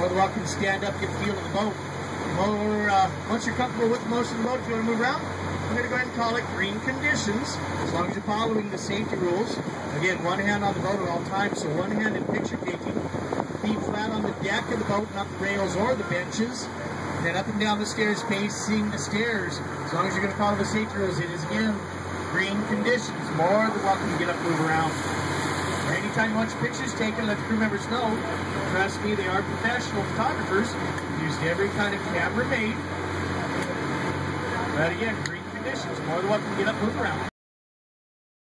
more than welcome to stand up, get a feel of the boat. More, uh, once you're comfortable with the motion of the boat, if you want to move around, I'm going to go ahead and call it green conditions, as long as you're following the safety rules. Again, one hand on the boat at all times, so one hand in picture taking. Feet flat on the deck of the boat, not the rails or the benches. Then up and down the stairs, facing the stairs. As long as you're going to follow the safety rules, it is again green conditions. More than welcome to get up, move around. Anytime you want your pictures taken, let the crew members know. Trust me, they are professional photographers. Used every kind of camera made. But again, green conditions. More than welcome to get up, move around.